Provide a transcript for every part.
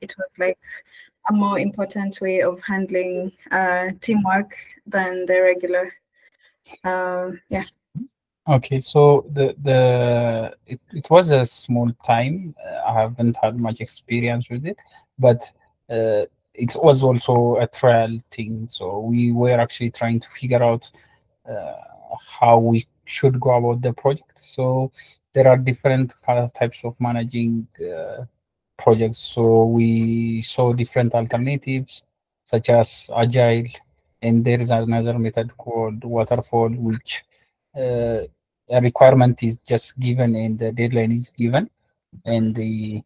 it was like a more important way of handling uh, teamwork than the regular. Um, yeah. Okay, so the the it, it was a small time. I haven't had much experience with it, but uh, it was also a trial thing. So we were actually trying to figure out uh, how we should go about the project. So there are different kind of types of managing uh, projects. So we saw different alternatives such as agile, and there is another method called waterfall, which uh, a requirement is just given and the deadline is given, and the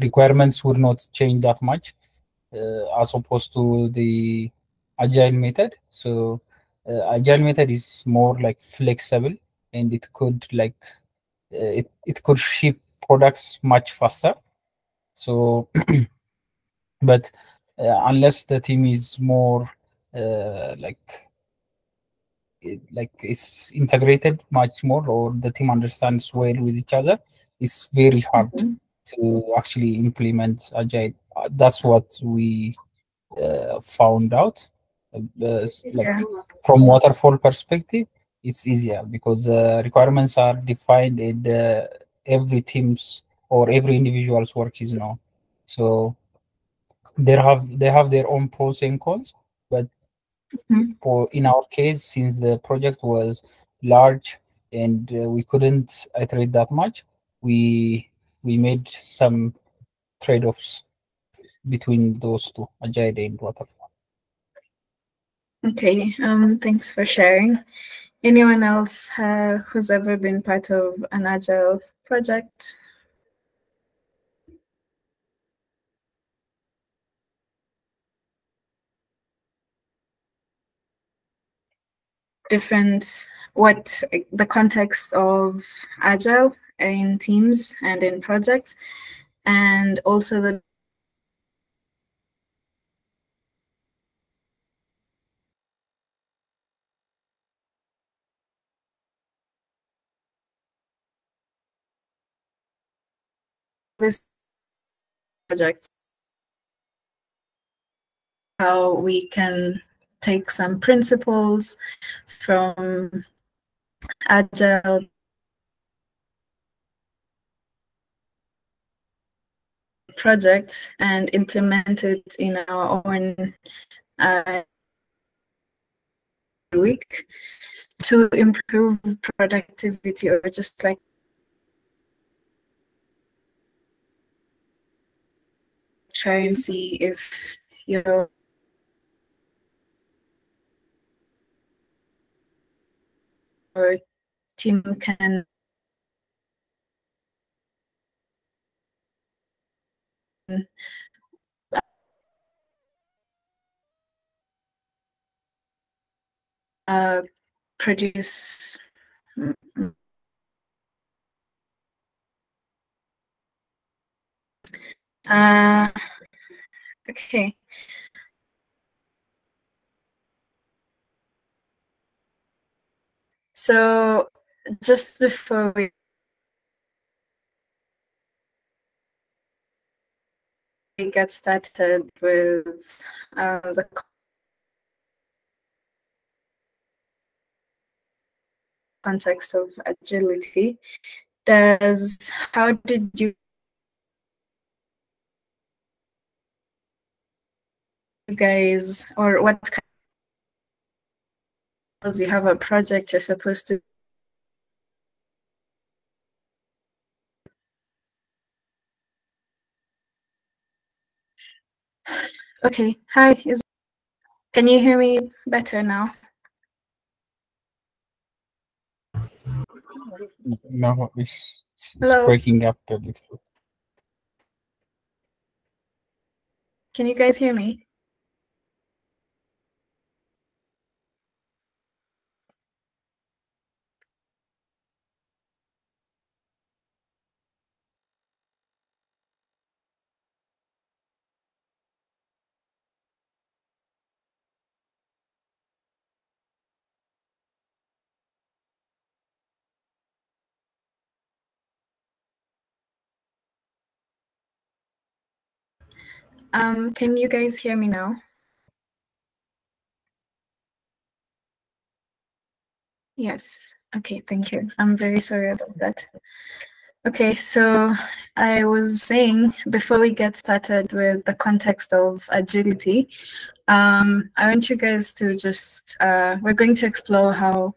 requirements will not change that much uh, as opposed to the agile method. So uh, agile method is more like flexible and it could like uh, it, it could ship products much faster so but uh, unless the team is more uh, like it, like it's integrated much more or the team understands well with each other it's very hard mm -hmm. to actually implement agile uh, that's what we uh, found out uh, like yeah. from waterfall perspective it's easier because the requirements are defined and the, every team's or every individual's work is known so they have they have their own pros and cons but mm-hmm. for in our case since the project was large and uh, we couldn't iterate that much we we made some trade-offs between those two agile and waterfall Okay, um, thanks for sharing. Anyone else uh, who's ever been part of an Agile project? Different, what the context of Agile in teams and in projects, and also the this project how we can take some principles from agile. Projects and implement it in our own uh, week to improve productivity or just like try and see if your team can uh, produce uh, okay. So just before we get started with um, the context of agility, does how did you guys or what kind you have a project you're supposed to okay hi is can you hear me better now? No it's, it's breaking up a little. Can you guys hear me Um, can you guys hear me now? Yes. Okay, thank you. I'm very sorry about that. Okay, so I was saying before we get started with the context of agility, um, I want you guys to just, uh, we're going to explore how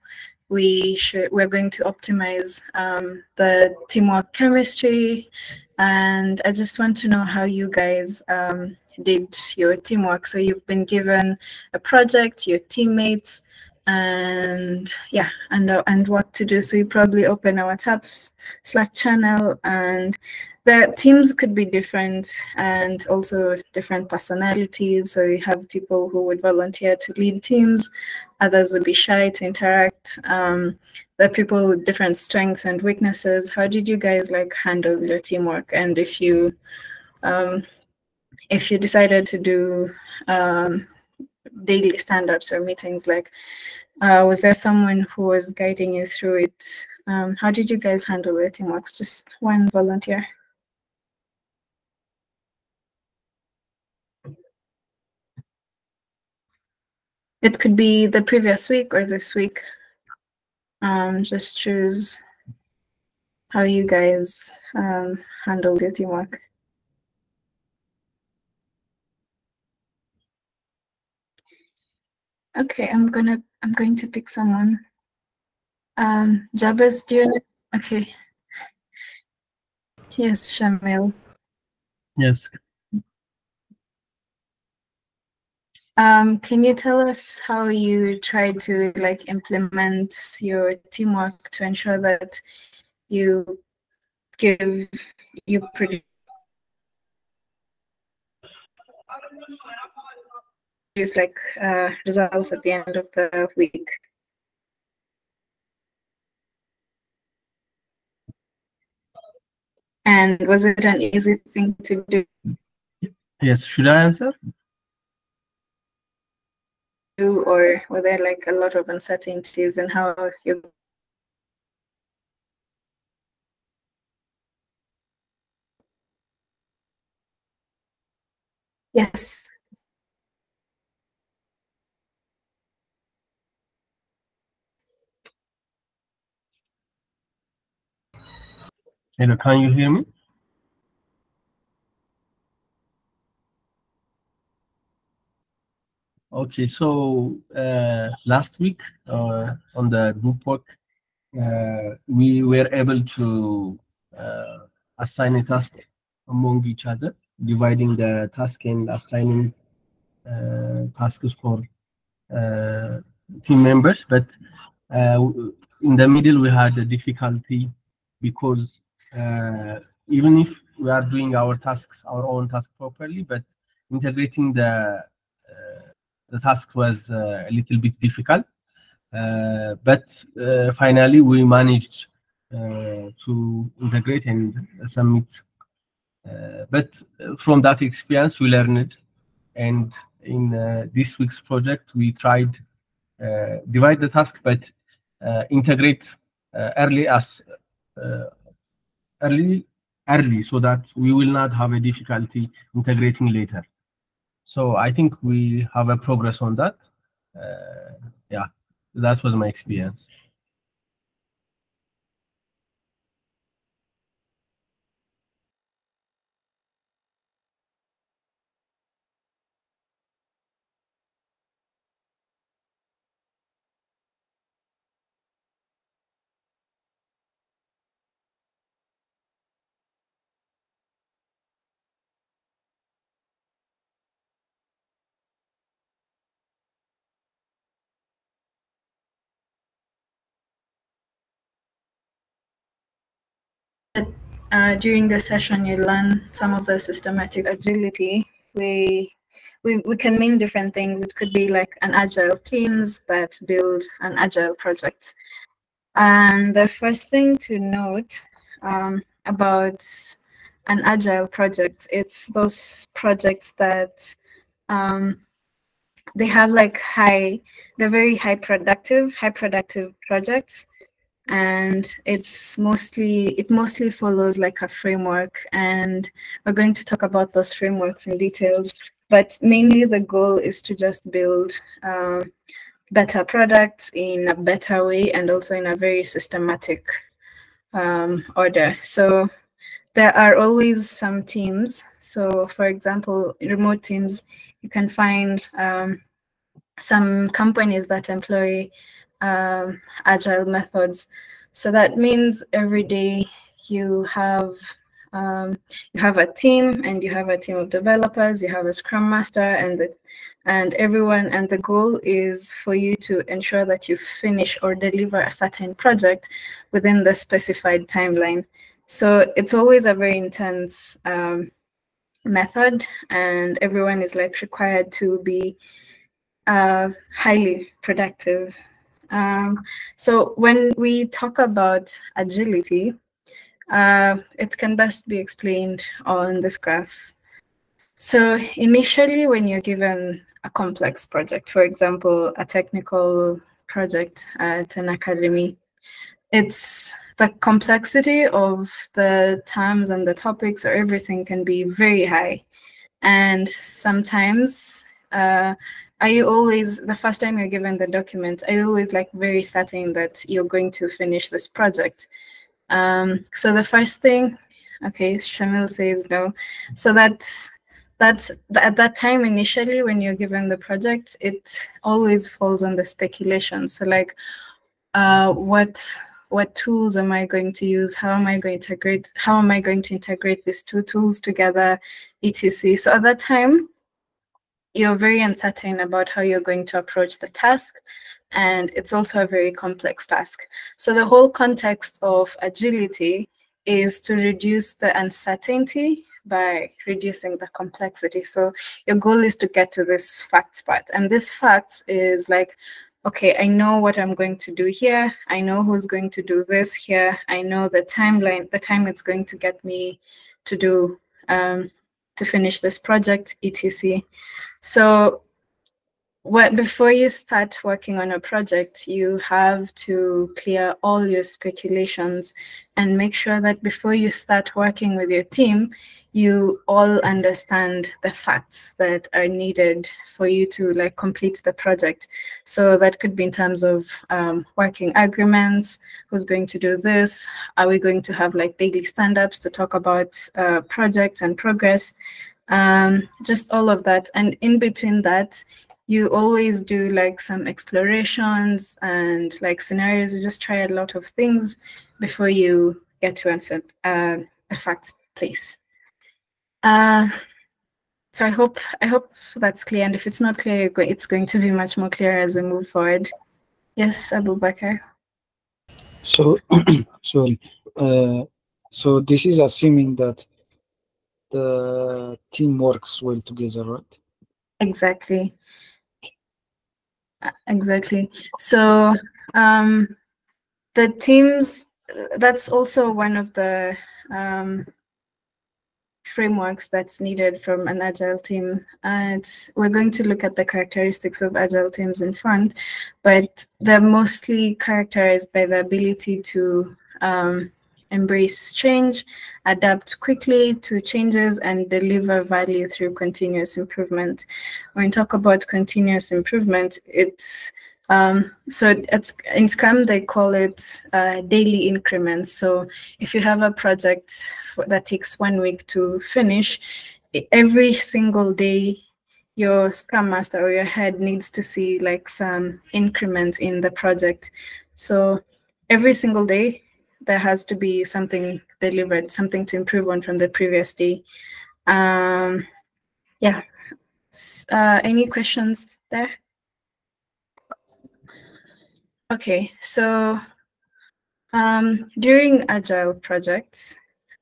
we should, we're going to optimize um, the teamwork chemistry. And I just want to know how you guys um, did your teamwork. So you've been given a project, your teammates, and yeah, and uh, and what to do. So you probably open a WhatsApp Slack channel, and the teams could be different and also different personalities. So you have people who would volunteer to lead teams, others would be shy to interact. Um, are people with different strengths and weaknesses. How did you guys like handle your teamwork? And if you um, if you decided to do um, daily stand-ups or meetings, like uh, was there someone who was guiding you through it? Um, how did you guys handle in works? Just one volunteer. It could be the previous week or this week. Um, just choose how you guys um, handled your teamwork. Okay, I'm gonna I'm going to pick someone. Um, Jabez, do you okay. Yes, Shamil. Yes. Um, can you tell us how you try to like implement your teamwork to ensure that you give you produce like uh, results at the end of the week. And was it an easy thing to do? Yes, should I answer? Or were there like a lot of uncertainties in how you Yes. Hello, can you hear me? Okay, so uh, last week uh, on the group work, uh, we were able to uh, assign a task among each other, dividing the task and assigning uh, tasks for uh, team members. But in the middle, we had a difficulty because even if we are doing our tasks, our own task properly, but integrating the the task was uh, a little bit difficult. Uh, but uh, finally, we managed uh, to integrate and submit. Uh, but uh, from that experience, we learned, and in this week's project, we tried divide the task, but integrate early as early early so that we will not have a difficulty integrating later. So I think we have a progress on that. Uh, yeah, that was my experience. Uh, during the session you learn some of the systematic agility. We, we we can mean different things. It could be like an agile teams that build an agile project. And the first thing to note um, about an agile project, it's those projects that um, they have like high, they're very high productive, high productive projects and it's mostly it mostly follows like a framework. And we're going to talk about those frameworks in details. But mainly the goal is to just build um, better products in a better way and also in a very systematic um, order. So there are always some teams. So for example remote teams you can find um, some companies that employ um, agile methods. So that means every day you have um, you have a team and you have a team of developers, you have a scrum master and the, and everyone and the goal is for you to ensure that you finish or deliver a certain project within the specified timeline. So it's always a very intense um, method and everyone is like required to be uh, highly productive um, so when we talk about agility, uh, it can best be explained on this graph. So initially, when you're given a complex project, for example, a technical project at an academy, it's the complexity of the terms and the topics or everything can be very high. And sometimes uh, are you always the first time you're given the document are you always like very certain that you're going to finish this project. Um, so the first thing okay shamil says no. So that's that's at that time initially when you're given the project it always falls on the speculation. So like uh, what what tools am i going to use? How am i going to integrate how am i going to integrate these two tools together etc. So at that time you're very uncertain about how you're going to approach the task and it's also a very complex task. So the whole context of agility is to reduce the uncertainty by reducing the complexity. So your goal is to get to this facts part. And this facts is like, okay, I know what I'm going to do here. I know who's going to do this here. I know the timeline, the time it's going to get me to do um, to finish this project, etc. So what, before you start working on a project, you have to clear all your speculations and make sure that before you start working with your team, you all understand the facts that are needed for you to like complete the project. So that could be in terms of um, working agreements, who's going to do this, are we going to have like daily stand-ups to talk about uh, project and progress, um, just all of that. And in between that, you always do like some explorations and like scenarios. You just try a lot of things before you get to answer uh, the facts place. Uh, so I hope I hope that's clear. And if it's not clear, it's going to be much more clear as we move forward. Yes, Abu Bakr. So, sorry. Uh, so this is assuming that the team works well together, right? Exactly. Exactly. So um, the teams, that's also one of the um, frameworks that's needed from an agile team. And we're going to look at the characteristics of agile teams in front, but they're mostly characterized by the ability to um, embrace change, adapt quickly to changes, and deliver value through continuous improvement. When we talk about continuous improvement, it's um, so in Scrum they call it uh, daily increments. So if you have a project for, that takes one week to finish, every single day your Scrum Master or your head needs to see like some increment in the project. So every single day there has to be something delivered, something to improve on from the previous day. Um, yeah. Uh, any questions there? Okay, so um, during agile projects,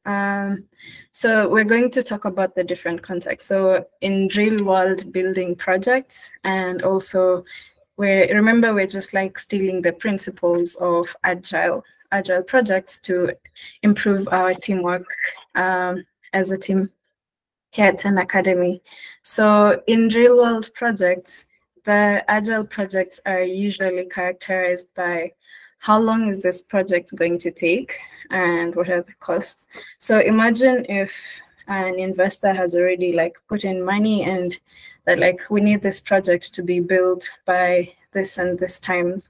um, so we're going to talk about the different contexts. So in real world building projects and also where remember we're just like stealing the principles of agile agile projects to improve our teamwork um, as a team here at an academy. So in real world projects, the agile projects are usually characterized by how long is this project going to take and what are the costs? So imagine if an investor has already like put in money and that like we need this project to be built by this and this time.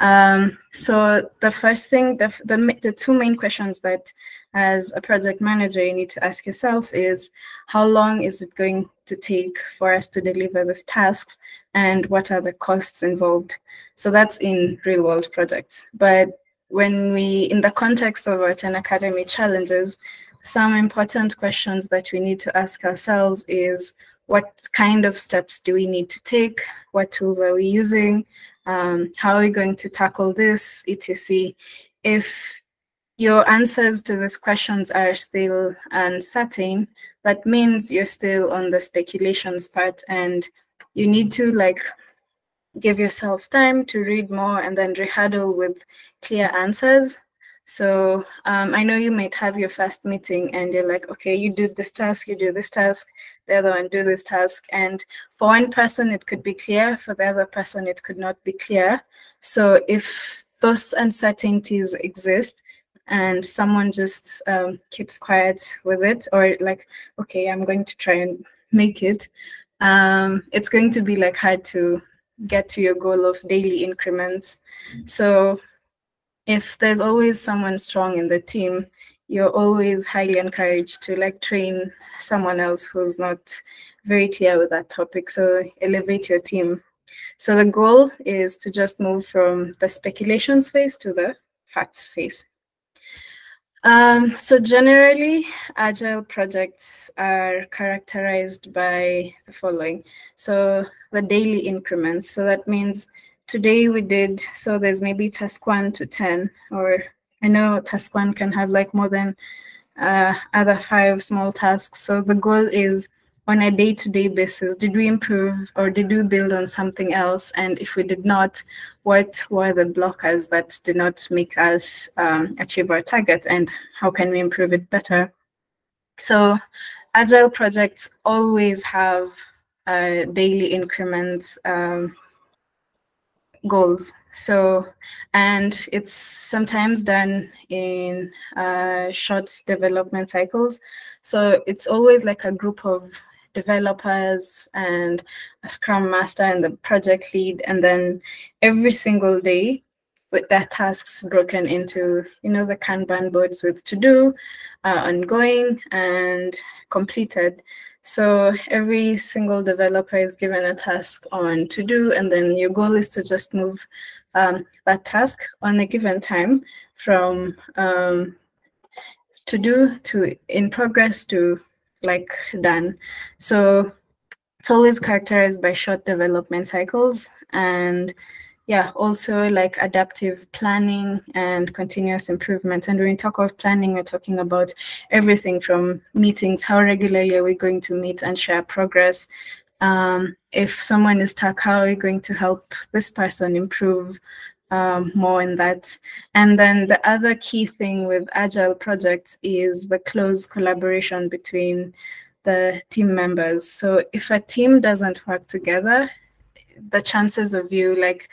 Um, so the first thing, the, the, the two main questions that as a project manager you need to ask yourself is how long is it going to take for us to deliver this task and what are the costs involved? So that's in real world projects. But when we, in the context of our 10 Academy challenges, some important questions that we need to ask ourselves is what kind of steps do we need to take? What tools are we using? Um, how are we going to tackle this, etc. If your answers to these questions are still uncertain, that means you're still on the speculations part and you need to like give yourselves time to read more and then rehuddle with clear answers. So um, I know you might have your first meeting and you're like, okay, you do this task, you do this task, the other one do this task. And for one person, it could be clear. For the other person, it could not be clear. So if those uncertainties exist and someone just um, keeps quiet with it or like, okay, I'm going to try and make it, um, it's going to be like hard to get to your goal of daily increments. So if there's always someone strong in the team, you're always highly encouraged to like train someone else who's not very clear with that topic. So elevate your team. So the goal is to just move from the speculations phase to the facts phase. Um, so generally, agile projects are characterized by the following. So the daily increments. So that means today we did, so there's maybe task one to 10, or I know task one can have like more than uh, other five small tasks. So the goal is on a day-to-day basis, did we improve or did we build on something else? And if we did not, what were the blockers that did not make us um, achieve our target and how can we improve it better? So agile projects always have uh, daily increments um, goals. So, and it's sometimes done in uh, short development cycles. So it's always like a group of developers and a scrum master and the project lead and then every single day with their tasks broken into you know the kanban boards with to do uh, ongoing and completed. So every single developer is given a task on to do and then your goal is to just move um, that task on a given time from um, to do to in progress to like done. So it's always characterized by short development cycles and yeah, also like adaptive planning and continuous improvement. And when we talk of planning, we're talking about everything from meetings, how regularly are we going to meet and share progress? Um, if someone is stuck, how are we going to help this person improve um, more in that. And then the other key thing with agile projects is the close collaboration between the team members. So if a team doesn't work together, the chances of you like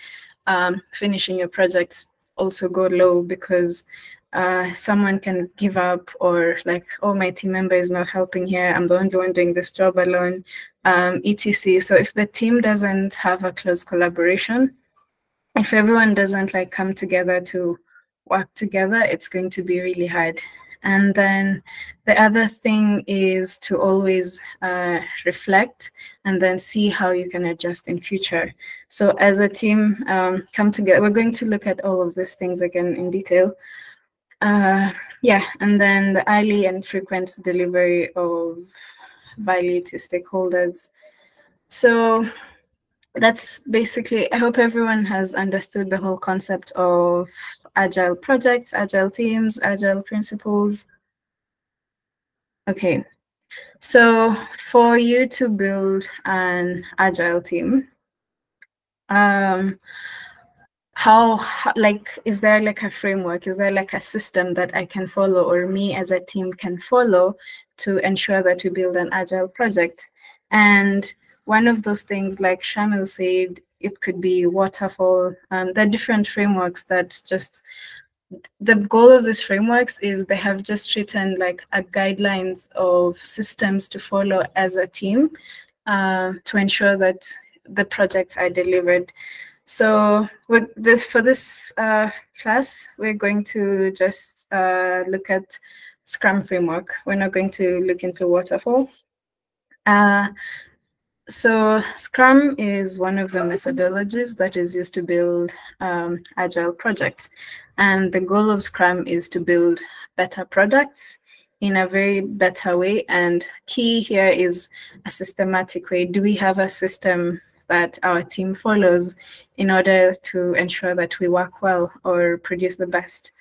um, finishing your projects also go low because uh, someone can give up or like, oh, my team member is not helping here. I'm the only one doing this job alone, um, etc. So if the team doesn't have a close collaboration, if everyone doesn't like come together to work together, it's going to be really hard. And then the other thing is to always uh, reflect and then see how you can adjust in future. So as a team, um, come together. We're going to look at all of these things again in detail. Uh, yeah, and then the early and frequent delivery of value to stakeholders. So that's basically, I hope everyone has understood the whole concept of agile projects, agile teams, agile principles. Okay, so for you to build an agile team, um, how, like is there like a framework? Is there like a system that I can follow or me as a team can follow to ensure that we build an agile project? And one of those things, like Shamil said, it could be waterfall. Um, there are different frameworks that just the goal of these frameworks is they have just written like a guidelines of systems to follow as a team uh, to ensure that the projects are delivered. So with this for this uh, class, we're going to just uh, look at Scrum framework. We're not going to look into waterfall. Uh, so Scrum is one of the methodologies that is used to build um, agile projects. And the goal of Scrum is to build better products in a very better way. And key here is a systematic way. Do we have a system that our team follows in order to ensure that we work well or produce the best.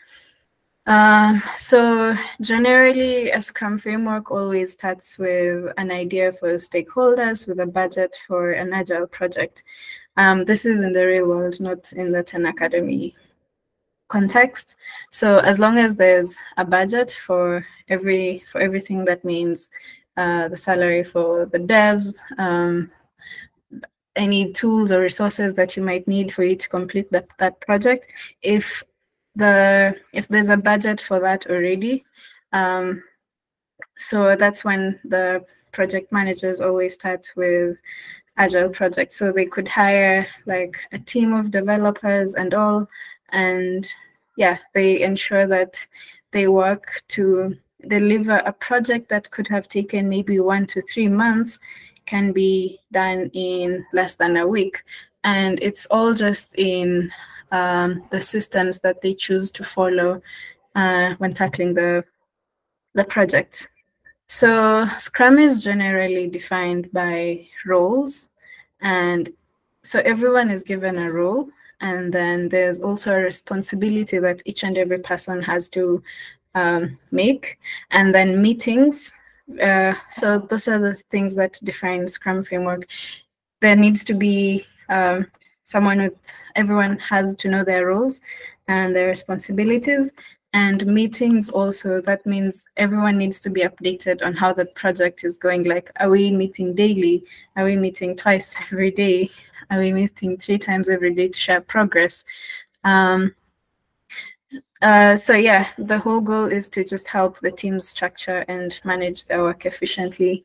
Um, so generally, a Scrum framework always starts with an idea for stakeholders with a budget for an agile project. Um, this is in the real world, not in the 10 Academy context. So as long as there's a budget for every for everything, that means uh, the salary for the devs, um, any tools or resources that you might need for you to complete that, that project. If the if there's a budget for that already, um, so that's when the project managers always start with agile projects. So they could hire like a team of developers and all, and yeah, they ensure that they work to deliver a project that could have taken maybe one to three months can be done in less than a week. And it's all just in um, the systems that they choose to follow uh, when tackling the, the project. So Scrum is generally defined by roles. And so everyone is given a role. And then there's also a responsibility that each and every person has to um, make. And then meetings uh, so those are the things that define Scrum framework. There needs to be um, someone with everyone has to know their roles and their responsibilities. And meetings also that means everyone needs to be updated on how the project is going. Like are we meeting daily? Are we meeting twice every day? Are we meeting three times every day to share progress? Um, uh, so yeah, the whole goal is to just help the team structure and manage their work efficiently.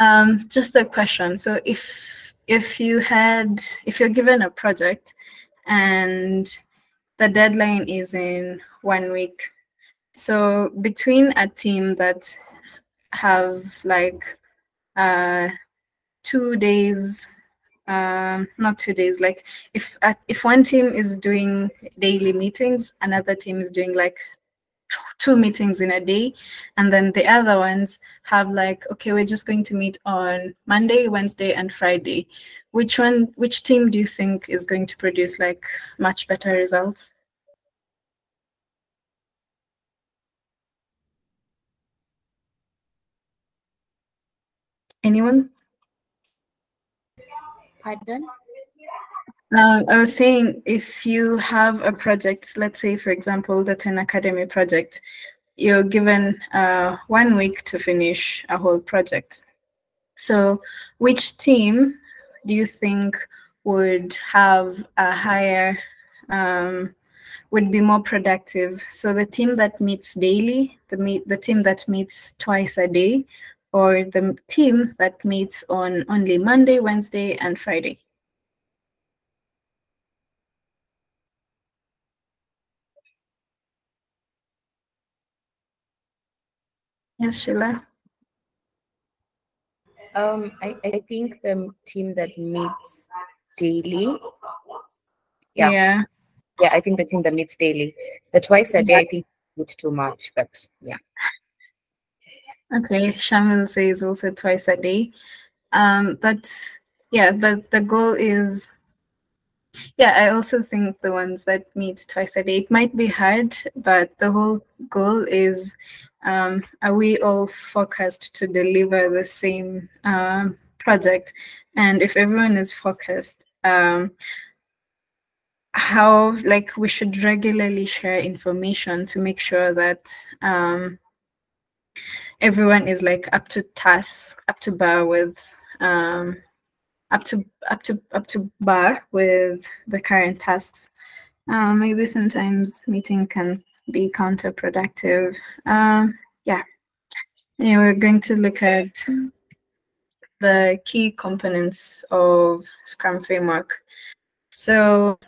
Um, just a question. So if if you had if you're given a project and the deadline is in one week, so between a team that have like uh, two days um, not two days. Like if uh, if one team is doing daily meetings, another team is doing like two meetings in a day, and then the other ones have like, okay, we're just going to meet on Monday, Wednesday, and Friday. Which one? Which team do you think is going to produce like much better results? Anyone? Pardon? Um, I was saying if you have a project, let's say, for example, the 10 Academy project, you're given uh, one week to finish a whole project. So, which team do you think would have a higher, um, would be more productive? So, the team that meets daily, the, meet, the team that meets twice a day, or the team that meets on only Monday, Wednesday, and Friday. Yes, Sheila. Um, I, I think the team that meets daily. Yeah. yeah. Yeah, I think the team that meets daily. The twice a day, Yeah. I think it's too much, but yeah. Okay, Shamil says also twice a day. Um, but yeah, but the goal is, yeah, I also think the ones that meet twice a day, it might be hard, but the whole goal is, um, are we all focused to deliver the same um, project? And if everyone is focused, um, how like we should regularly share information to make sure that um, everyone is like up to task, up to bar with um, up to up to up to bar with the current tasks. Uh, maybe sometimes meeting can be counterproductive. Um, yeah. And we're going to look at the key components of Scrum framework. So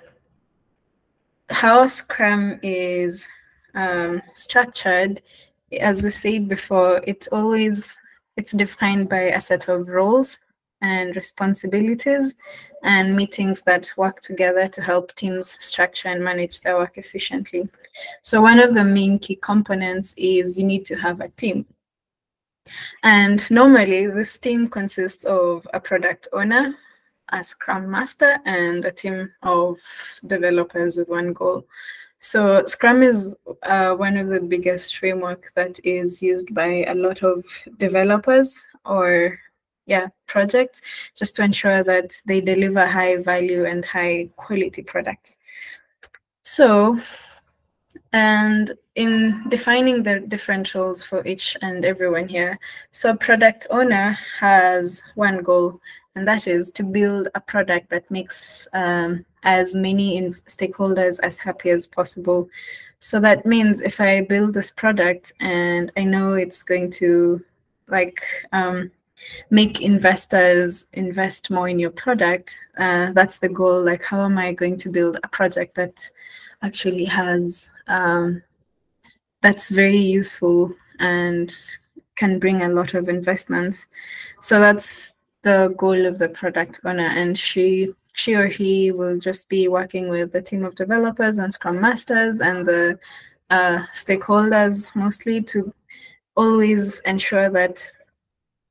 how Scrum is um, structured, as we said before, it's always it's defined by a set of roles and responsibilities and meetings that work together to help teams structure and manage their work efficiently. So one of the main key components is you need to have a team. And normally this team consists of a product owner, a scrum master, and a team of developers with one goal. So Scrum is uh, one of the biggest framework that is used by a lot of developers or yeah projects just to ensure that they deliver high value and high quality products. So and in defining the different roles for each and everyone here, so a product owner has one goal, and that is to build a product that makes um, as many stakeholders as happy as possible. So that means if I build this product and I know it's going to like um, make investors invest more in your product, uh, that's the goal. Like, how am I going to build a project that actually has um, that's very useful and can bring a lot of investments. So that's the goal of the product owner, and she she or he will just be working with the team of developers and scrum masters and the uh, stakeholders mostly to always ensure that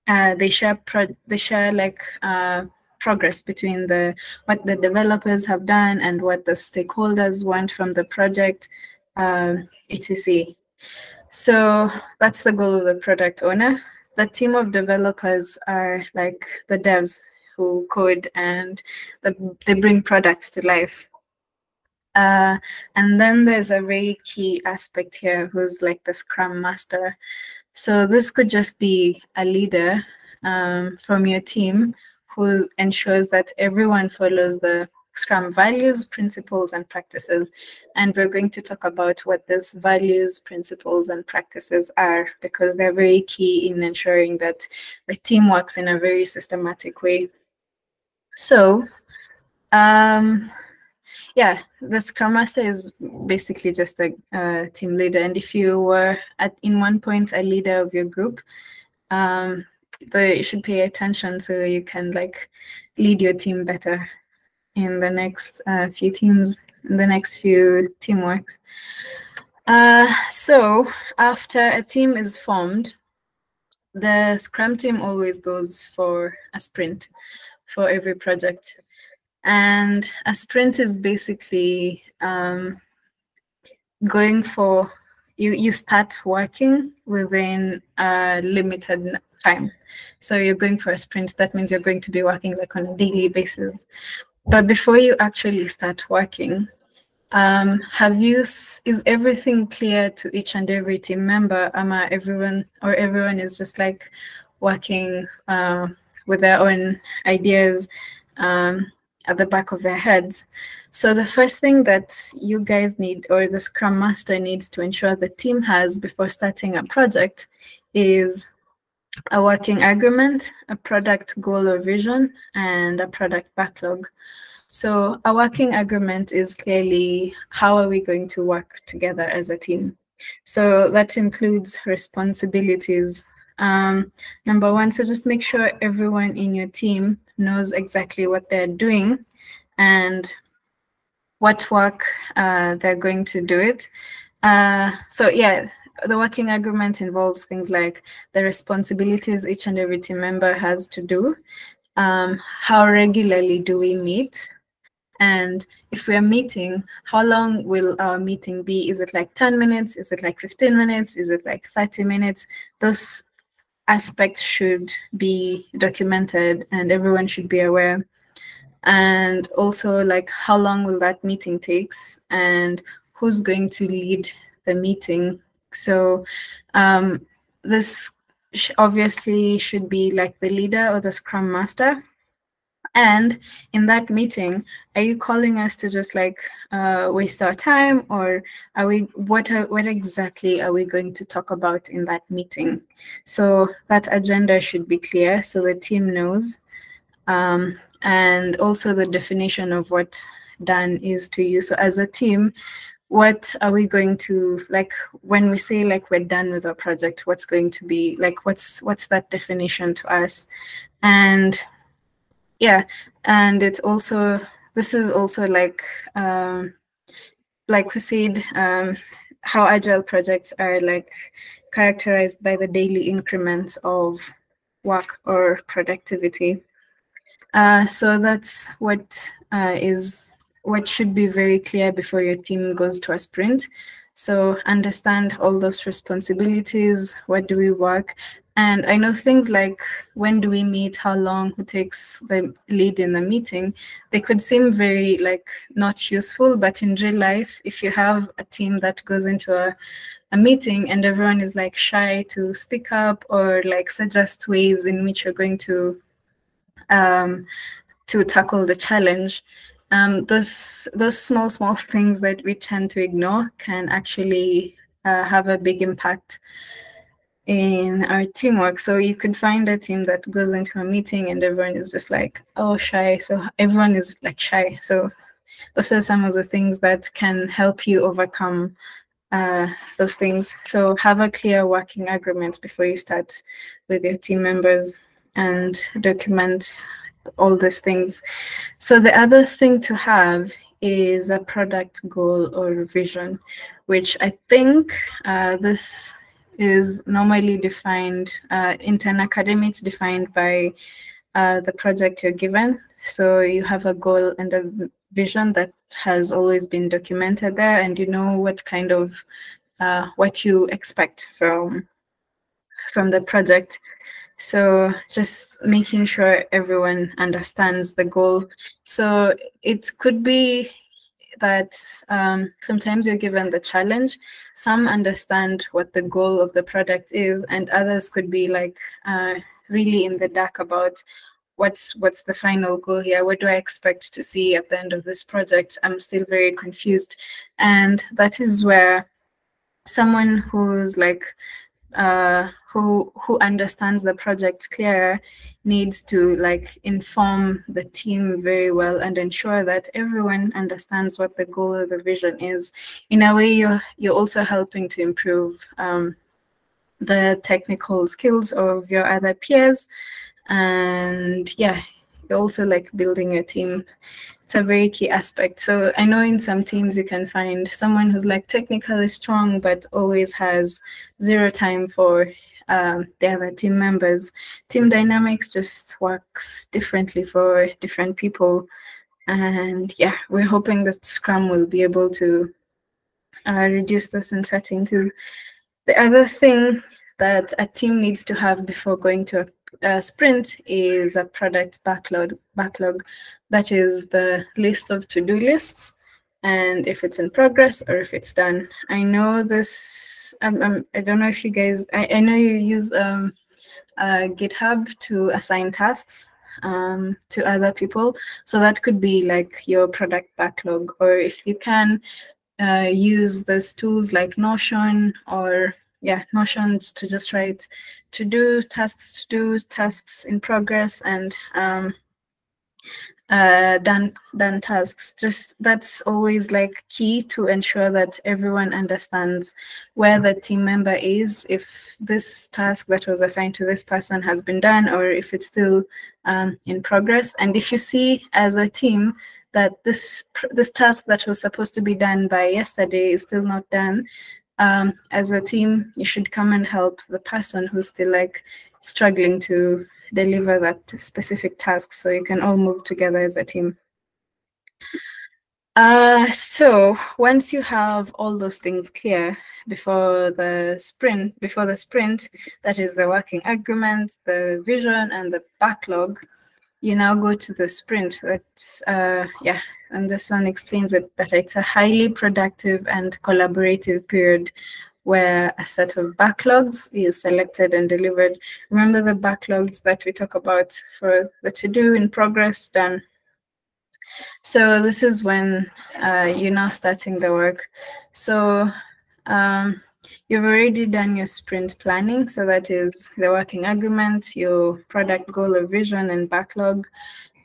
uh, they share pro- they share like uh, progress between the what the developers have done and what the stakeholders want from the project, uh, etc. So that's the goal of the product owner. The team of developers are like the devs who code and the, they bring products to life. Uh, and then there's a very key aspect here who's like the scrum master. So this could just be a leader um, from your team who ensures that everyone follows the Scrum values, principles, and practices. And we're going to talk about what these values, principles, and practices are because they're very key in ensuring that the team works in a very systematic way. So, um, yeah, the Scrum Master is basically just a, a team leader. And if you were at in one point a leader of your group, um, but you should pay attention so you can like lead your team better in the next uh, few teams, in the next few teamworks. Uh, so after a team is formed, the Scrum team always goes for a sprint for every project. And a sprint is basically um, going for, you, you start working within a limited time. So you're going for a sprint, that means you're going to be working like on a daily basis. But before you actually start working, um, have you, is everything clear to each and every team member? Am I everyone, or everyone is just like working uh, with their own ideas um, at the back of their heads? So the first thing that you guys need, or the Scrum Master needs to ensure the team has before starting a project is a working agreement, a product goal or vision, and a product backlog. So a working agreement is clearly how are we going to work together as a team. So that includes responsibilities. Um, number one, so just make sure everyone in your team knows exactly what they're doing and what work uh, they're going to do it. Uh, so yeah, the working agreement involves things like the responsibilities each and every team member has to do. Um, how regularly do we meet? And if we're meeting, how long will our meeting be? Is it like 10 minutes? Is it like 15 minutes? Is it like 30 minutes? Those aspects should be documented and everyone should be aware. And also like how long will that meeting takes and who's going to lead the meeting so um, this sh obviously should be like the leader or the scrum master. And in that meeting, are you calling us to just like uh, waste our time, or are we? What are, what exactly are we going to talk about in that meeting? So that agenda should be clear, so the team knows, um, and also the definition of what done is to you. So as a team, what are we going to like when we say like we're done with our project? What's going to be like? What's what's that definition to us? And yeah and it's also this is also like um like we said um how agile projects are like characterized by the daily increments of work or productivity uh, so that's what uh, is what should be very clear before your team goes to a sprint. So understand all those responsibilities what do we work? And I know things like when do we meet, how long, who takes the lead in the meeting, they could seem very like not useful, but in real life, if you have a team that goes into a, a meeting and everyone is like shy to speak up or like suggest ways in which you're going to um, to tackle the challenge, um, those those small small things that we tend to ignore can actually uh, have a big impact in our teamwork. So you could find a team that goes into a meeting and everyone is just like, oh, shy. So everyone is like shy. So those are some of the things that can help you overcome uh, those things. So have a clear working agreement before you start with your team members and document all these things. So the other thing to have is a product goal or vision, which I think uh, this is normally defined, uh, in Ten Academy, it's defined by uh, the project you're given. So you have a goal and a vision that has always been documented there and you know what kind of, uh, what you expect from, from the project. So just making sure everyone understands the goal. So it could be that um, sometimes you're given the challenge. Some understand what the goal of the product is, and others could be like uh, really in the dark about what's what's the final goal here. What do I expect to see at the end of this project? I'm still very confused, and that is where someone who's like uh, who who understands the project clearer needs to like inform the team very well and ensure that everyone understands what the goal or the vision is. In a way you're you're also helping to improve um, the technical skills of your other peers. And yeah you're also like building your team. It's a very key aspect. So i know in some teams you can find someone who's like technically strong but always has zero time for um, the other team members. Team dynamics just works differently for different people. And yeah, we're hoping that Scrum will be able to uh, reduce this uncertainty. The other thing that a team needs to have before going to a, a sprint is a product backlog. Backlog, that is the list of to-do lists and if it's in progress or if it's done. I know this, um, um, I don't know if you guys, I, I know you use um, uh, GitHub to assign tasks um, to other people. So that could be like your product backlog, or if you can uh, use those tools like Notion or yeah, Notion to just write to do tasks to do tasks in progress and um, uh, done done tasks. Just that's always like key to ensure that everyone understands where the team member is, if this task that was assigned to this person has been done, or if it's still um, in progress. And if you see as a team that this this task that was supposed to be done by yesterday is still not done, um, as a team, you should come and help the person who's still like struggling to deliver that specific task so you can all move together as a team. Uh, so once you have all those things clear before the sprint, before the sprint, that is the working agreement, the vision, and the backlog, you now go to the sprint. That's uh, yeah, and this one explains it better. It's a highly productive and collaborative period where a set of backlogs is selected and delivered. Remember the backlogs that we talk about for the to do in progress done. So this is when uh, you're now starting the work. So um, you've already done your sprint planning. So that is the working agreement, your product goal or vision and backlog.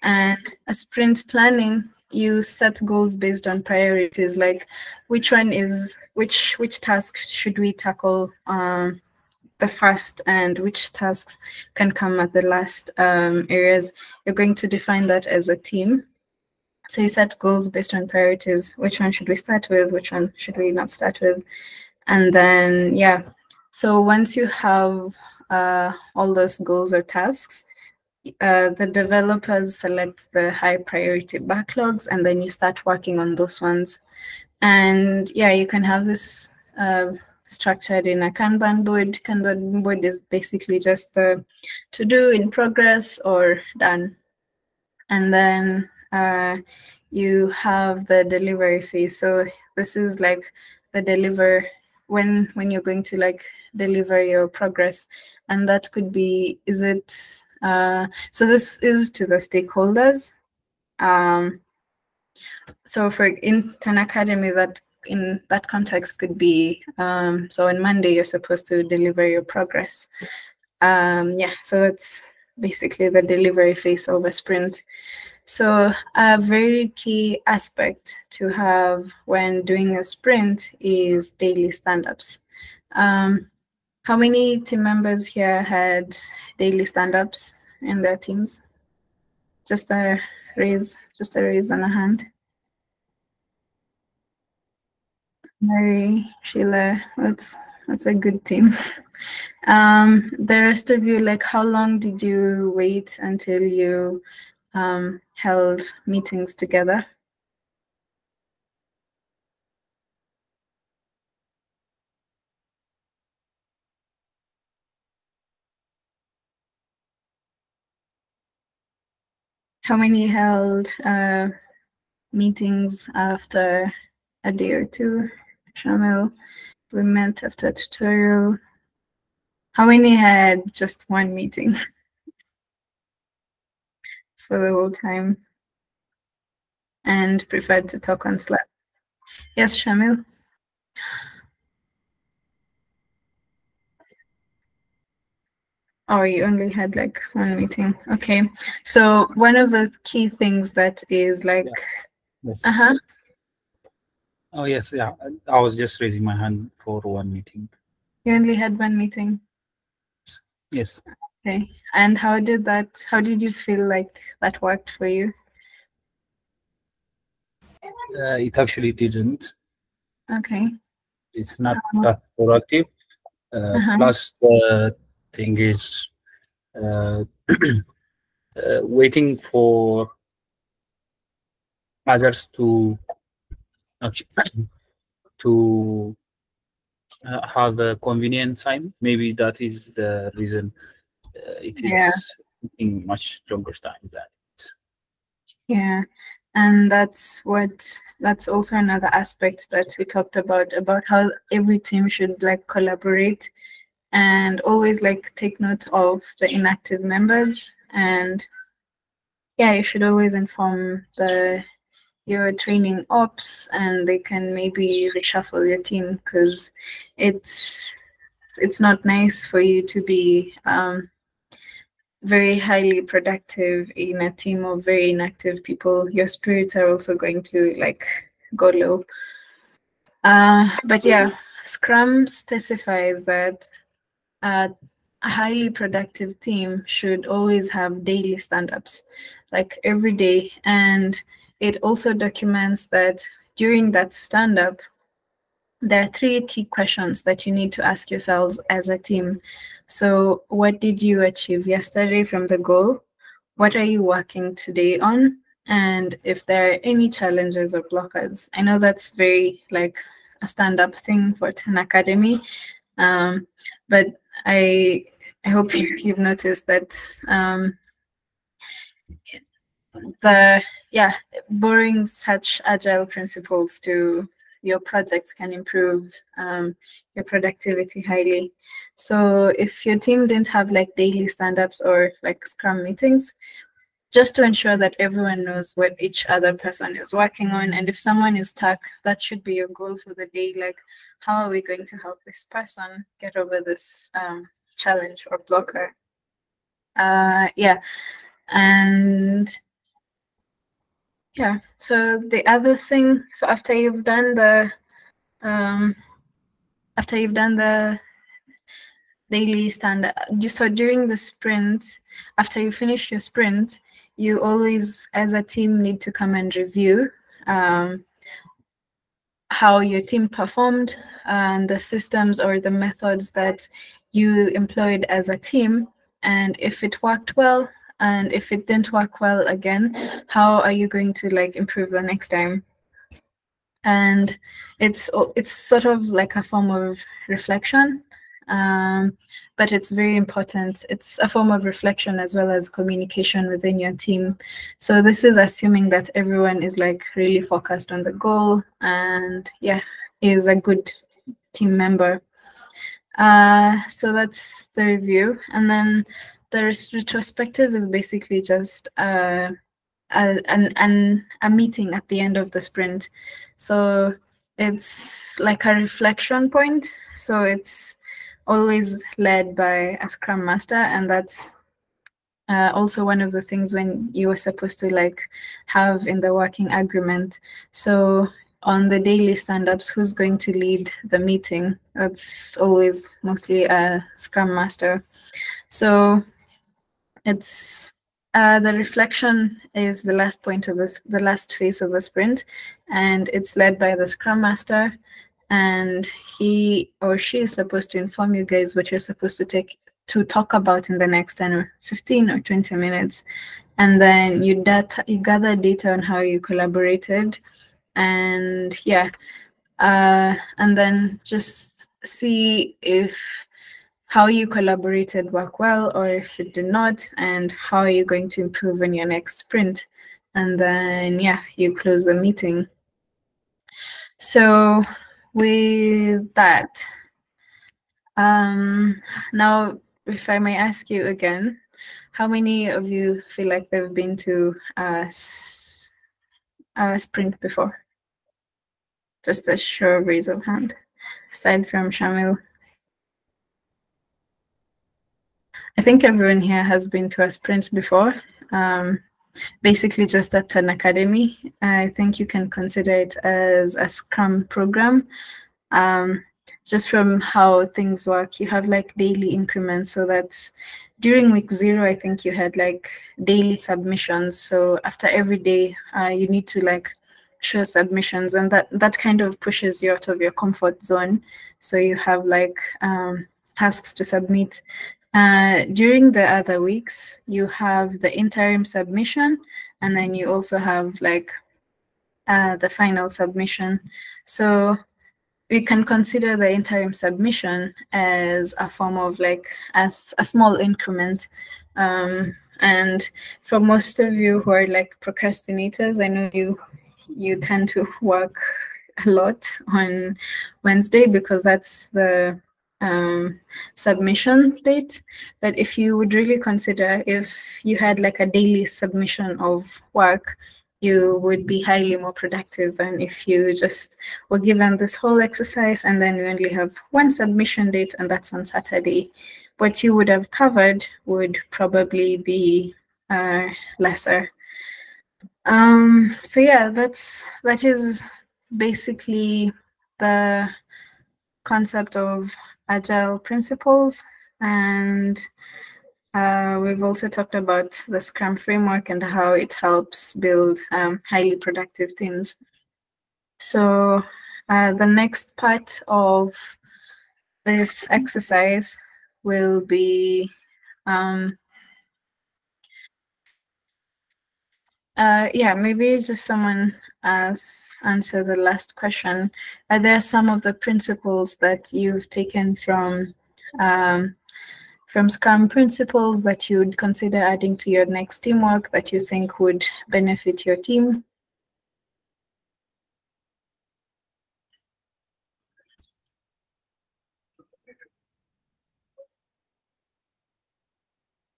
And a sprint planning, you set goals based on priorities, like which one is, which, which task should we tackle um, the first and which tasks can come at the last um, areas. You're going to define that as a team. So you set goals based on priorities. Which one should we start with? Which one should we not start with? And then, yeah. So once you have uh, all those goals or tasks, uh, the developers select the high priority backlogs and then you start working on those ones. And yeah, you can have this uh, structured in a Kanban board. Kanban board is basically just the to do in progress or done. And then uh, you have the delivery phase. So this is like the deliver when when you're going to like deliver your progress, and that could be is it. Uh, so this is to the stakeholders. Um, so for in an academy that in that context could be um, so on Monday you're supposed to deliver your progress. Um, yeah, so that's basically the delivery phase of a sprint. So a very key aspect to have when doing a sprint is daily stand-ups. Um, how many team members here had daily stand-ups in their teams? Just a raise, just a raise on a hand. Mary, Sheila, that's that's a good team. Um, the rest of you, like, how long did you wait until you um, held meetings together. How many held uh, meetings after a day or two? Shamil, we met after a tutorial. How many had just one meeting? for the whole time and preferred to talk on Slack. Yes, Shamil? Oh, you only had like one meeting. Okay. So one of the key things that is like Yeah. Yes. uh-huh. Oh yes, yeah. I was just raising my hand for one meeting. You only had one meeting. Yes. Okay. And how did that how did you feel like that worked for you? Uh, it actually didn't. Okay. It's not that productive. Uh, Uh-huh. Plus, the thing is uh, uh, waiting for others to to uh, have a convenient time. Maybe that is the reason uh, it is Yeah. taking much longer time than Yeah, and that's what that's also another aspect that we talked about about how every team should like collaborate and always like take note of the inactive members and yeah, you should always inform the your training ops and they can maybe reshuffle your team because it's it's not nice for you to be um, very highly productive in a team of very inactive people, your spirits are also going to like go low. Uh, but yeah, Scrum specifies that a highly productive team should always have daily stand-ups, like every day. And it also documents that during that stand-up, there are three key questions that you need to ask yourselves as a team. So, what did you achieve yesterday from the goal? What are you working today on? And if there are any challenges or blockers, I know that's very like a stand-up thing for Ten Academy, um, but I I hope you, you've noticed that um, the yeah borrowing such agile principles to your projects can improve um, your productivity highly. So if your team didn't have like daily stand-ups or like scrum meetings, just to ensure that everyone knows what each other person is working on. And if someone is stuck, that should be your goal for the day. Like, how are we going to help this person get over this um, challenge or blocker? Uh, yeah. And yeah, so the other thing, so after you've done the, um, after you've done the daily stand, so during the sprint, after you finish your sprint, you always, as a team, need to come and review um, how your team performed and the systems or the methods that you employed as a team. And if it worked well, and if it didn't work well again, how are you going to like improve the next time? And it's it's sort of like a form of reflection um, but it's very important. It's a form of reflection as well as communication within your team. So this is assuming that everyone is like really focused on the goal and yeah, is a good team member. Uh, so that's the review. And then the retrospective is basically just uh, a, an, an, a meeting at the end of the sprint. So it's like a reflection point. So it's always led by a scrum master and that's uh, also one of the things when you were supposed to like have in the working agreement. So on the daily stand-ups who's going to lead the meeting? That's always mostly a scrum master. So it's uh, the reflection is the last point of this the last phase of the sprint and it's led by the scrum master and he or she is supposed to inform you guys what you're supposed to take to talk about in the next 10 or 15 or 20 minutes. And then you data you gather data on how you collaborated. And yeah uh, and then just see if how you collaborated work well or if it did not and how are you going to improve in your next sprint. And then yeah you close the meeting. So with that, um, now if I may ask you again, how many of you feel like they've been to a, sprint before? Just a of raise of hand, aside from Shamil. I think everyone here has been to a sprint before. Um, basically just at an academy. I think you can consider it as a Scrum program. Um, just from how things work, you have like daily increments. So that's during week zero, I think you had like daily submissions. So after every day, uh, you need to like show submissions, and that that kind of pushes you out of your comfort zone. So you have like um, tasks to submit uh, during the other weeks, you have the interim submission, and then you also have like uh, the final submission. So we can consider the interim submission as a form of like as a small increment. Um, and for most of you who are like procrastinators, I know you you tend to work a lot on Wednesday because that's the um, submission date. But if you would really consider if you had like a daily submission of work, you would be highly more productive than if you just were given this whole exercise and then you only have one submission date and that's on Saturday. What you would have covered would probably be uh, lesser. Um, so yeah, that's that is basically the concept of agile principles and uh, we've also talked about the Scrum framework and how it helps build um, highly productive teams. So uh, the next part of this exercise will be um, Uh, yeah, maybe just someone else answer the last question. Are there some of the principles that you've taken from um, from Scrum principles that you would consider adding to your next teamwork that you think would benefit your team?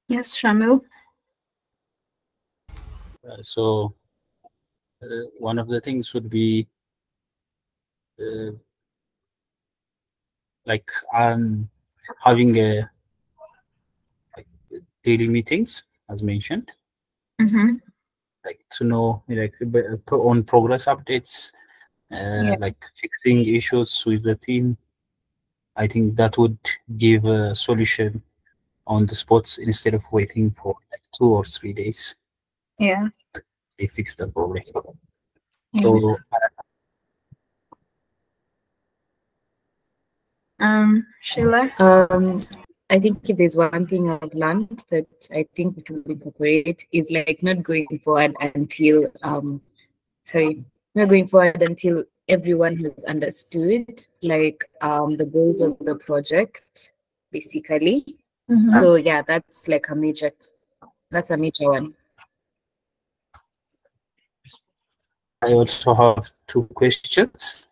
Yes, Shamil. Uh, so uh, one of the things would be uh, like um having a like, daily meetings as mentioned Mm-hmm. like to know like b- on progress updates uh, Yeah. like fixing issues with the team i think that would give a solution on the spots instead of waiting for like two or three days Yeah. they fix the problem yeah. so Um, Sheila. Um, I think if there's one thing I've learned that I think we can incorporate is like not going forward until um sorry, not going forward until everyone has understood like um the goals of the project basically. Mhm. So yeah, that's like a major that's a major one. I also have two questions.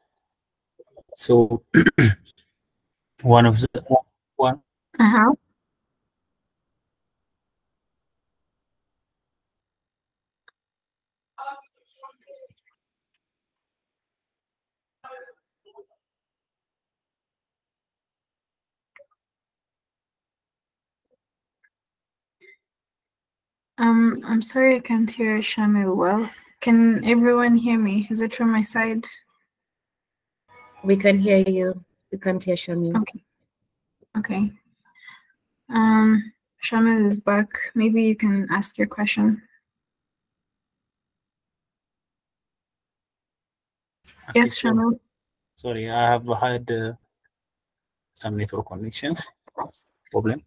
So one of the one Uh-huh. Um, I'm sorry I can't hear Shamil well. Can everyone hear me? Is it from my side? We can hear you. We can't hear Shami. Okay. Okay. Um, Shamil is back. Maybe you can ask your question. Yes, Okay, so- Shamil. Sorry, I have had uh, some network connections problem.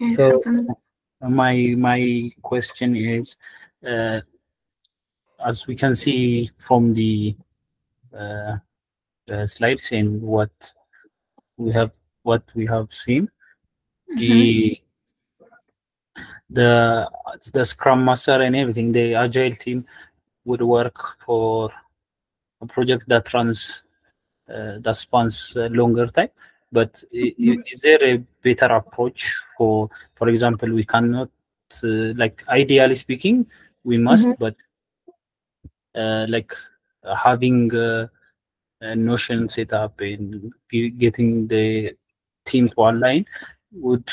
It So- happens. My my question is, uh, as we can see from the, uh, the slides and what we have what we have seen, Mhm. the the the Scrum Master and everything, the Agile team would work for a project that runs uh, that spans a longer time. But i- is there a better approach for, for example, we cannot, uh, like ideally speaking, we must, Mhm. but uh, like uh, having uh, a Notion set up and ge- getting the team to online would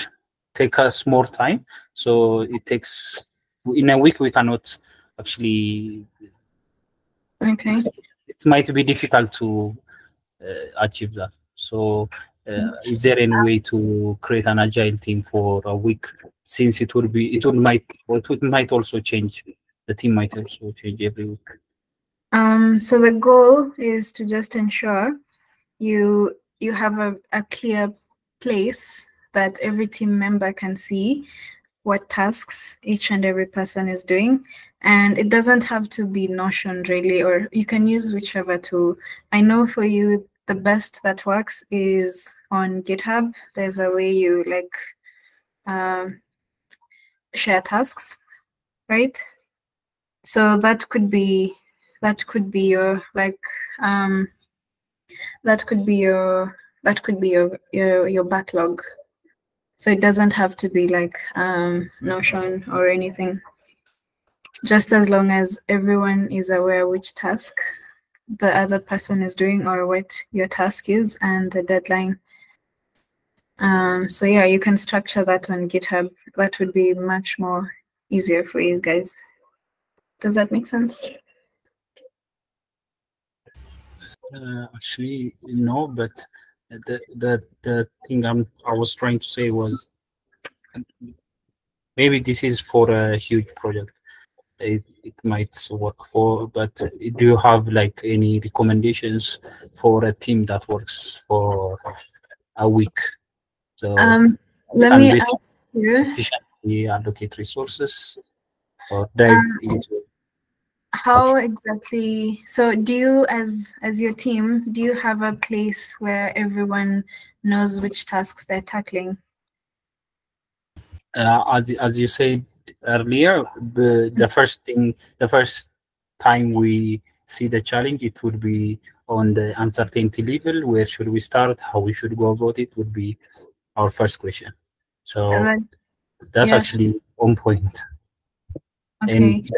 take us more time. So it takes in a week we cannot actually. Okay. It might be difficult to uh, achieve that. So, uh, is there any way to create an agile team for a week? Since it will be, it will might, it would, might also change. The team might also change every week. Um, so the goal is to just ensure you you have a, a clear place that every team member can see what tasks each and every person is doing. And it doesn't have to be Notion really, or you can use whichever tool. I know for you, the best that works is on GitHub. There's a way you like um, share tasks, right? So that could be that could be your like um that could be your that could be your your, your backlog. So it doesn't have to be like um notion or anything. Just as long as everyone is aware which task the other person is doing or what your task is and the deadline. Um so yeah you can structure that on github. That would be much more easier for you guys. Does that make sense Uh, actually, no, but the the the thing I'm I was trying to say was maybe this is for a huge project. It, it might work for, but do you have like any recommendations for a team that works for a week? So um let me ask you efficiently allocate resources or dive Um, into how exactly so do you as as your team do you have a place where everyone knows which tasks they're tackling uh, as as you said earlier, the the first thing, the first time we see the challenge, it would be on the uncertainty level. Where should we start? How we should go about it would be our first question. So then that's Yeah. actually on point. Okay. And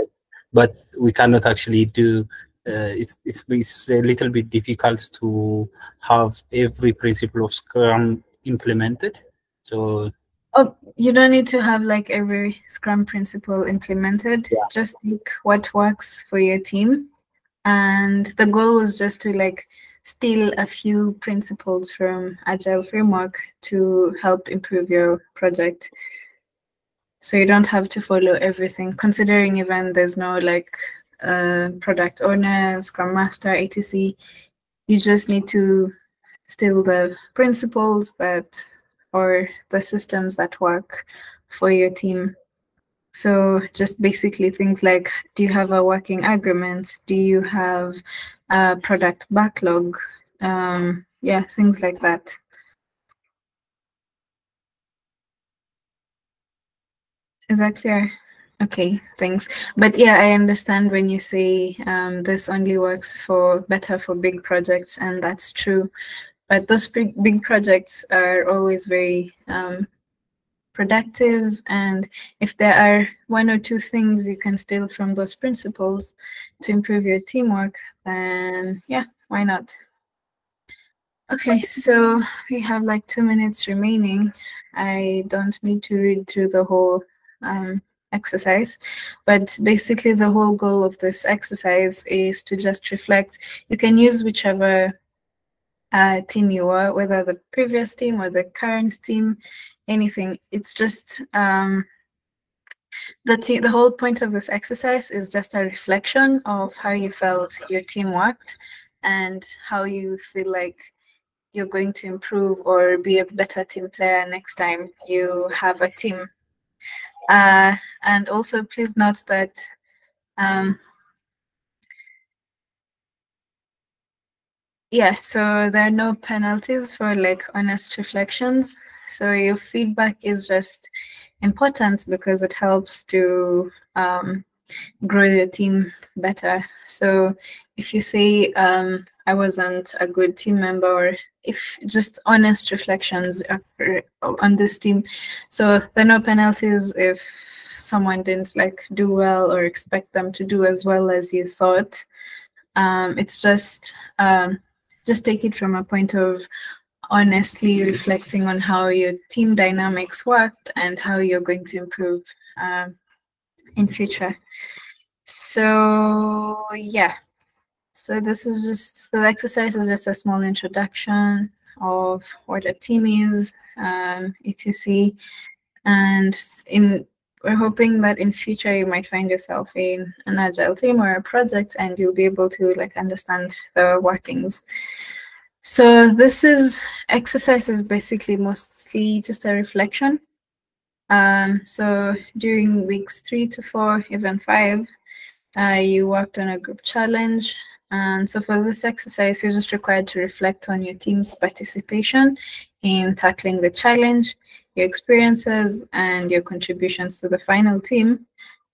but we cannot actually do. Uh, it's, it's it's a little bit difficult to have every principle of Scrum implemented. So Oh, you don't need to have like every Scrum principle implemented. Yeah. Just take what works for your team. And the goal was just to like steal a few principles from Agile framework to help improve your project. So you don't have to follow everything, considering even there's no like uh, product owner, Scrum Master, etc. You just need to still the principles that or the systems that work for your team. So just basically things like, do you have a working agreement? Do you have a product backlog? Um, yeah, things like that. Is that clear? Okay, thanks. But yeah, I understand when you say um, this only works for better for big projects, and that's true. But those big, big projects are always very um, productive. And if there are one or two things you can steal from those principles to improve your teamwork, then yeah, why not? Okay, so we have like two minutes remaining. I don't need to read through the whole um, exercise, but basically the whole goal of this exercise is to just reflect. You can use whichever uh, team you are, whether the previous team or the current team, anything. It's just um, the the whole point of this exercise is just a reflection of how you felt your team worked and how you feel like you're going to improve or be a better team player next time you have a team. Uh, and also, please note that um, yeah, so there are no penalties for like honest reflections. So your feedback is just important because it helps to um, grow your team better. So if you say um, I wasn't a good team member, or if just honest reflections on this team, so there are no penalties if someone didn't like do well or expect them to do as well as you thought. Um, it's just um, just take it from a point of honestly reflecting on how your team dynamics worked and how you're going to improve um, in future. So yeah, so this is just the exercise is just a small introduction of what a team is, um, etc. And in we're hoping that in future you might find yourself in an agile team or a project and you'll be able to like understand the workings. So this is exercise is basically mostly just a reflection. Um, so during weeks three to four, even five, uh, you worked on a group challenge. And so for this exercise, you're just required to reflect on your team's participation in tackling the challenge, your experiences and your contributions to the final team,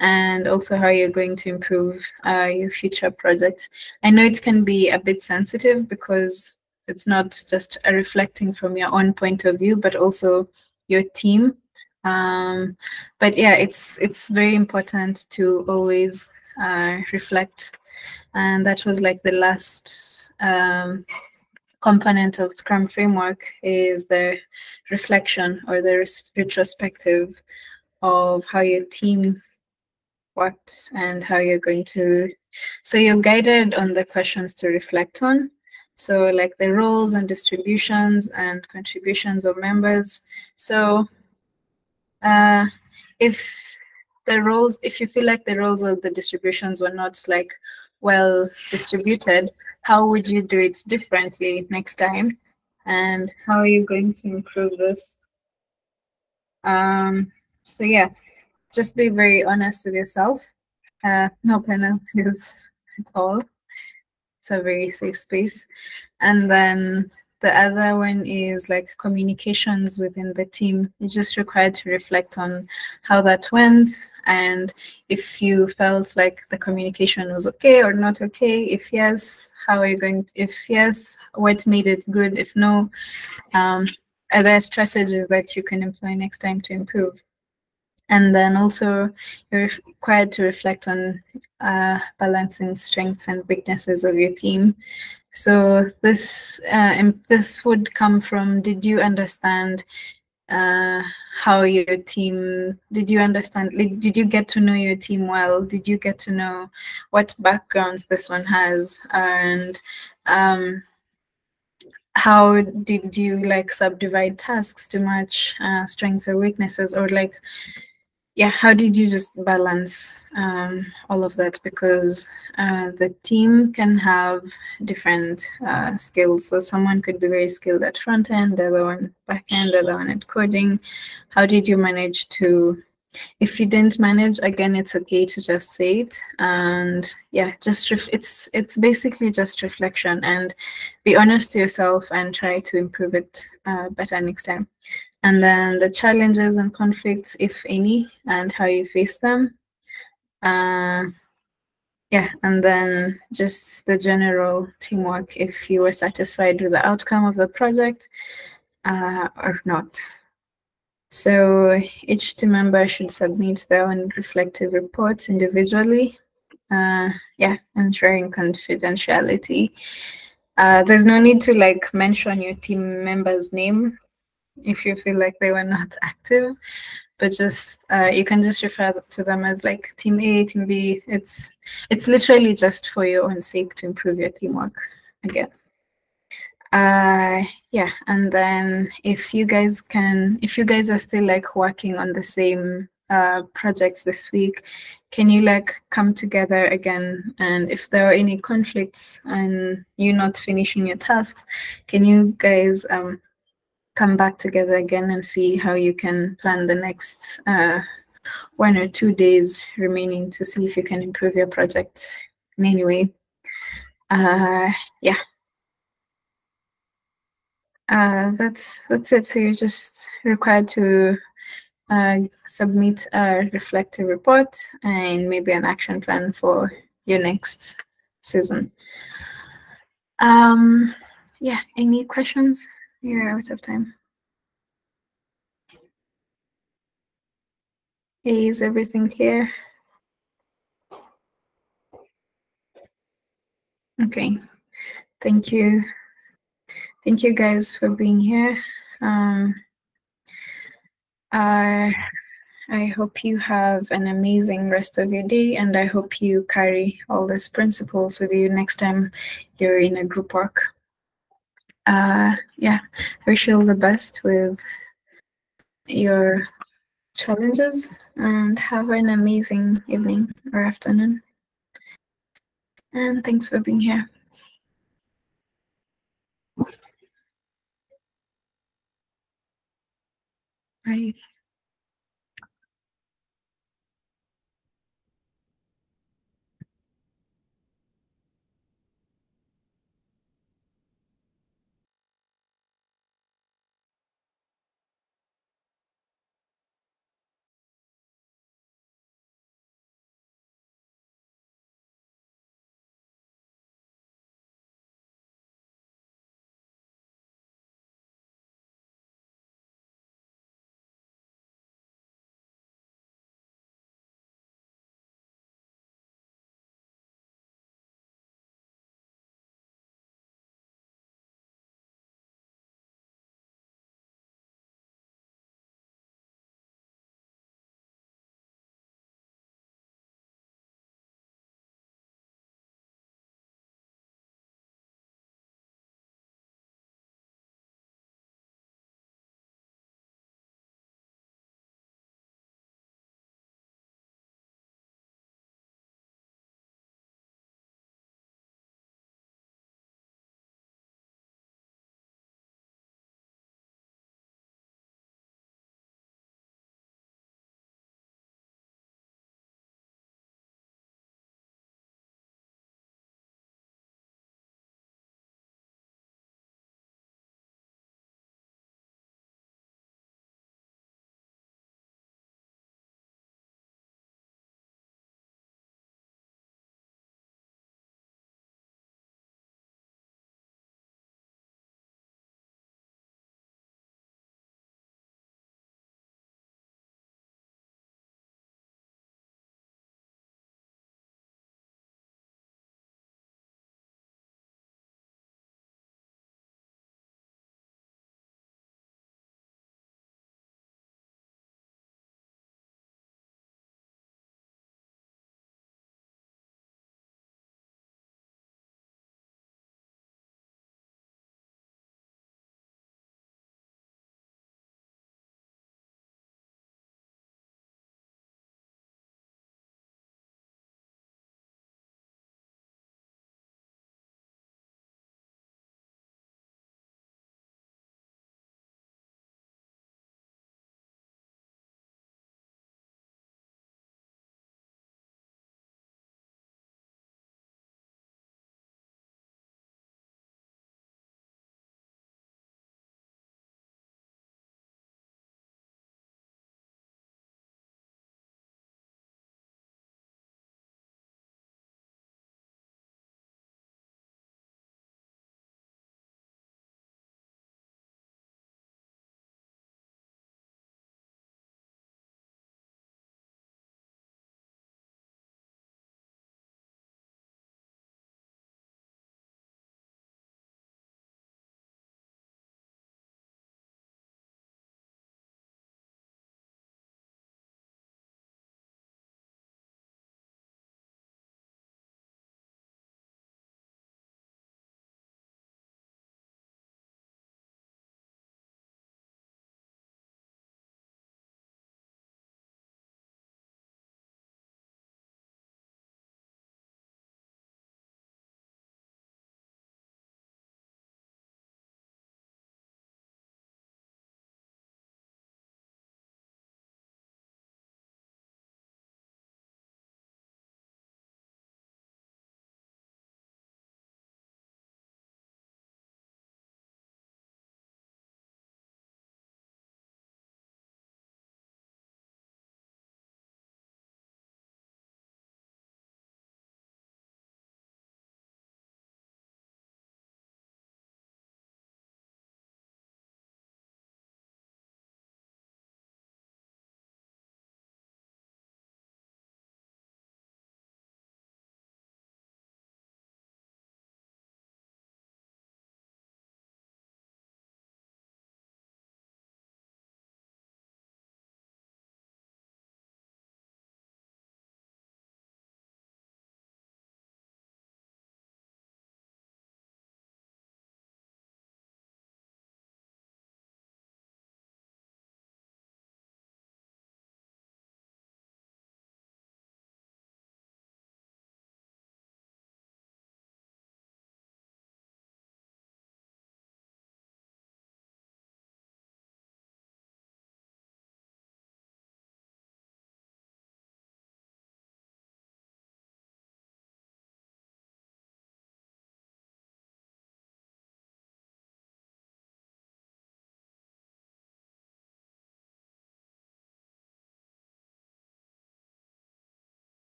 and also how you're going to improve uh, your future projects. I know it can be a bit sensitive because it's not just a reflecting from your own point of view, but also your team. Um, but yeah, it's it's very important to always uh, reflect, and that was like the last um, component of Scrum framework is the reflection or the retrospective of how your team worked and how you're going to. So you're guided on the questions to reflect on. So like the roles and distributions and contributions of members. So uh, if the roles, if you feel like the roles or the distributions were not like well distributed, how would you do it differently next time? And how are you going to improve this? Um, so yeah, just be very honest with yourself. Uh, no penalties at all. It's a very safe space. And then the other one is like communications within the team. You're just required to reflect on how that went and if you felt like the communication was okay or not okay. If yes, how are you going to, if yes, what made it good? If no, um, are there strategies that you can employ next time to improve? And then also you're required to reflect on uh, balancing strengths and weaknesses of your team. So this uh, this would come from did you understand uh, how your team did you understand did you get to know your team well? Did you get to know what backgrounds this one has? And um, how did you like subdivide tasks to match uh, strengths or weaknesses? Or like yeah how did you just balance um, all of that? Because uh, the team can have different uh, skills. So someone could be very skilled at front end the other one back end the other one at coding. How did you manage to if you didn't manage again it's okay to just say it. And yeah just it's it's basically just reflection and be honest to yourself and try to improve it uh, better next time and then the challenges and conflicts, if any, and how you face them. Uh, yeah, and then just the general teamwork, if you were satisfied with the outcome of the project uh, or not. So each team member should submit their own reflective reports individually. Uh, yeah, ensuring confidentiality. Uh, there's no need to like mention your team member's name if you feel like they were not active but just uh, you can just refer to them as like team A, team B. It's it's literally just for your own sake to improve your teamwork again. Uh, yeah, and then if you guys can, if you guys are still like working on the same uh, projects this week, can you like come together again? And if there are any conflicts and you're not finishing your tasks, can you guys um, come back together again and see how you can plan the next uh, one or two days remaining to see if you can improve your project in any way. Uh, yeah. Uh, that's that's it. So you're just required to uh, submit a reflective report and maybe an action plan for your next season. Um, yeah, any questions? You're out of time. Is everything clear? Okay, thank you. Thank you guys for being here. Um, I, I hope you have an amazing rest of your day and I hope you carry all these principles with you next time you're in a group work uh, yeah, I wish you all the best with your challenges and have an amazing evening or afternoon. And thanks for being here. Bye.